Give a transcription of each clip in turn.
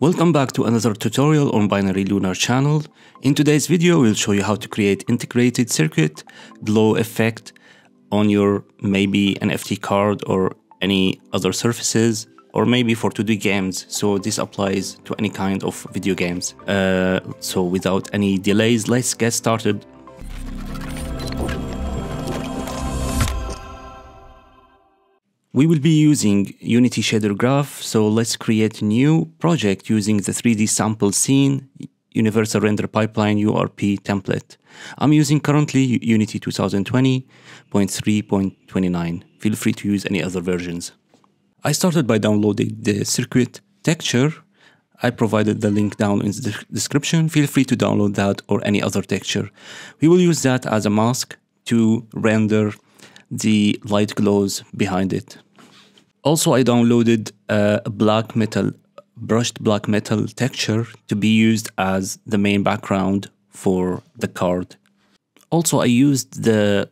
Welcome back to another tutorial on Binary Lunar channel. In today's video, we'll show you how to create integrated circuit glow effect on your maybe NFT card or any other surfaces or maybe for 2D games. So this applies to any kind of video games. Uh, so without any delays, let's get started. We will be using Unity Shader Graph, so let's create a new project using the 3D sample scene Universal Render Pipeline URP template. I'm using currently Unity 2020.3.29. Feel free to use any other versions. I started by downloading the circuit texture. I provided the link down in the description. Feel free to download that or any other texture. We will use that as a mask to render the light glows behind it. Also, I downloaded a black metal, brushed black metal texture to be used as the main background for the card. Also, I used the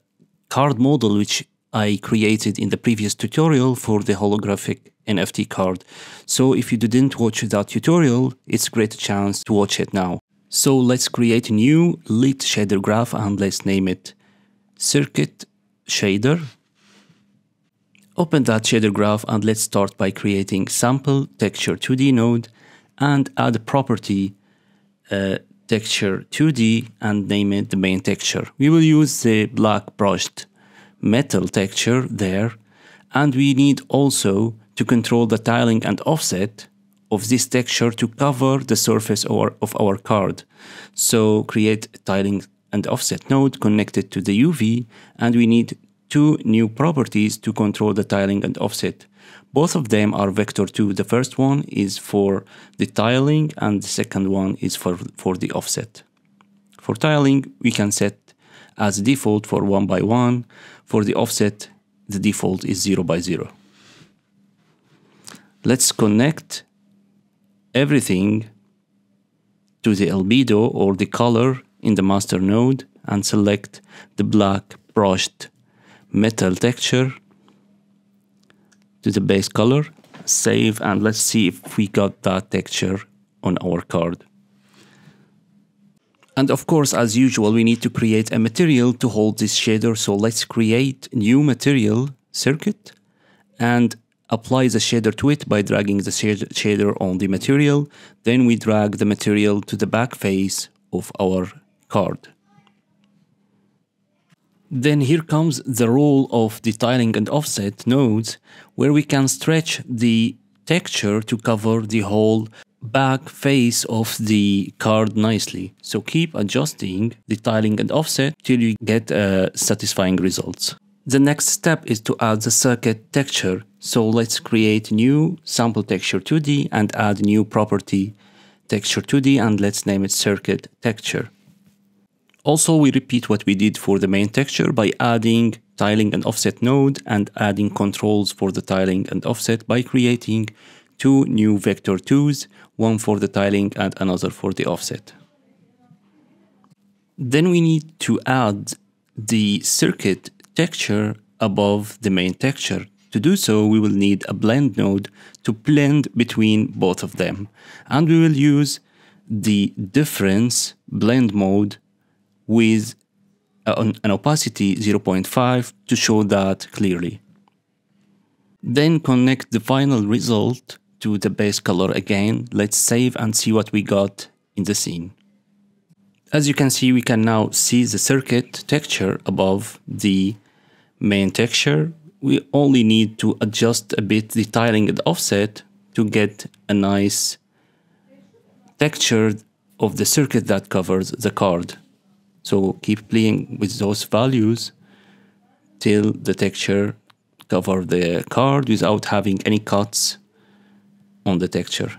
card model which I created in the previous tutorial for the holographic NFT card. So if you didn't watch that tutorial, it's a great chance to watch it now. So let's create a new lit shader graph and let's name it circuit shader. Open that shader graph and let's start by creating sample texture 2D node and add property uh, texture 2D and name it the main texture. We will use the black brushed metal texture there and we need also to control the tiling and offset of this texture to cover the surface or of our card. So create tiling and offset node connected to the UV and we need two new properties to control the tiling and offset. Both of them are vector 2. The first one is for the tiling and the second one is for, for the offset. For tiling, we can set as default for 1 by 1. For the offset, the default is 0 by 0. Let's connect everything to the albedo or the color in the master node and select the black brushed metal texture to the base color save and let's see if we got that texture on our card. And of course as usual we need to create a material to hold this shader so let's create new material circuit and apply the shader to it by dragging the shader on the material. Then we drag the material to the back face of our card then here comes the role of the tiling and offset nodes, where we can stretch the texture to cover the whole back face of the card nicely. So keep adjusting the tiling and offset till you get uh, satisfying results. The next step is to add the circuit texture. So let's create new sample texture 2D and add new property texture 2D and let's name it circuit texture. Also, we repeat what we did for the main texture by adding tiling and offset node and adding controls for the tiling and offset by creating two new vector 2s, one for the tiling and another for the offset. Then we need to add the circuit texture above the main texture. To do so, we will need a blend node to blend between both of them. And we will use the difference blend mode with uh, an opacity 0.5 to show that clearly. Then connect the final result to the base color again. Let's save and see what we got in the scene. As you can see, we can now see the circuit texture above the main texture. We only need to adjust a bit the tiling and offset to get a nice texture of the circuit that covers the card. So keep playing with those values till the texture cover the card without having any cuts on the texture.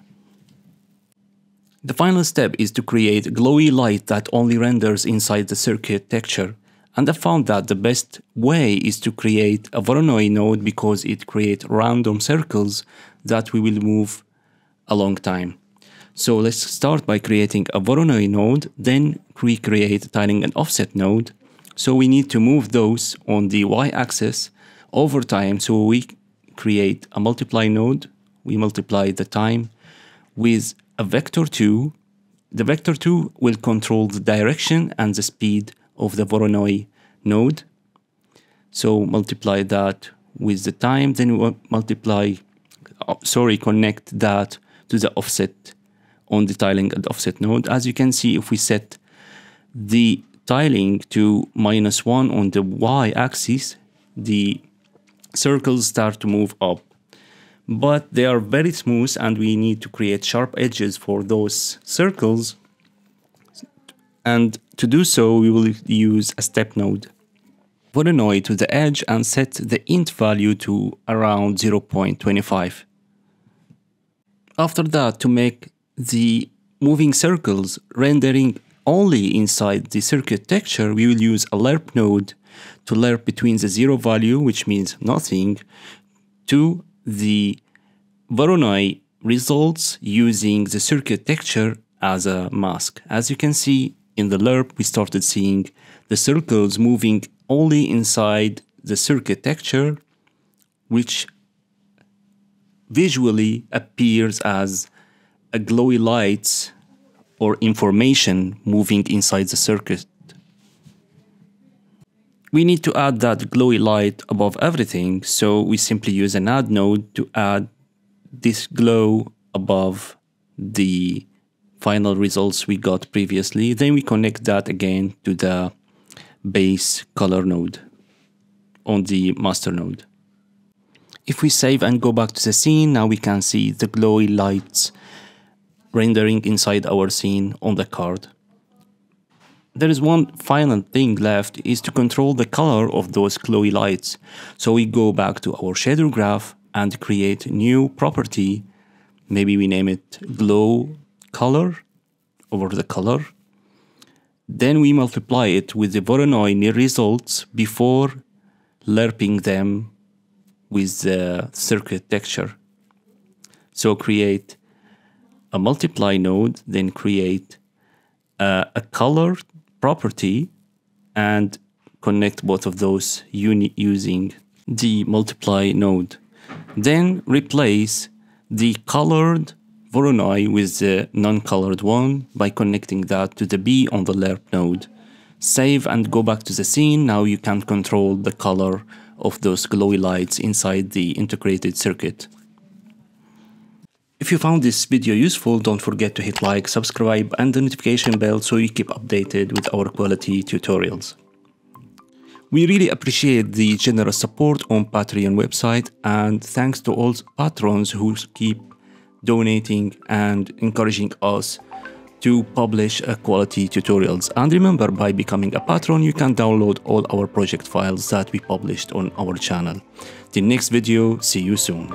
The final step is to create glowy light that only renders inside the circuit texture. And I found that the best way is to create a Voronoi node because it creates random circles that we will move a long time. So let's start by creating a Voronoi node, then we create tiling and offset node. So we need to move those on the y-axis over time. So we create a multiply node. We multiply the time with a vector 2. The vector 2 will control the direction and the speed of the Voronoi node. So multiply that with the time, then we multiply, uh, sorry, connect that to the offset on the tiling and offset node. As you can see, if we set the tiling to minus one on the y-axis, the circles start to move up. But they are very smooth and we need to create sharp edges for those circles. And to do so, we will use a step node. Voronoi to the edge and set the int value to around 0.25. After that, to make the moving circles rendering only inside the circuit texture, we will use a lerp node to lerp between the zero value, which means nothing, to the Voronoi results using the circuit texture as a mask. As you can see in the lerp, we started seeing the circles moving only inside the circuit texture, which visually appears as a glowy lights or information moving inside the circuit. We need to add that glowy light above everything, so we simply use an add node to add this glow above the final results we got previously. Then we connect that again to the base color node on the master node. If we save and go back to the scene, now we can see the glowy lights rendering inside our scene on the card. There is one final thing left is to control the color of those glowy lights. So we go back to our shader graph and create new property. Maybe we name it glow color over the color. Then we multiply it with the Voronoi results before lerping them with the circuit texture. So create a multiply node, then create uh, a color property and connect both of those using the multiply node. Then replace the colored Voronoi with the non-colored one by connecting that to the B on the lerp node. Save and go back to the scene. Now you can control the color of those glowy lights inside the integrated circuit. If you found this video useful, don't forget to hit like, subscribe and the notification bell so you keep updated with our quality tutorials. We really appreciate the generous support on Patreon website and thanks to all patrons who keep donating and encouraging us to publish uh, quality tutorials. And remember, by becoming a patron, you can download all our project files that we published on our channel. The next video, see you soon.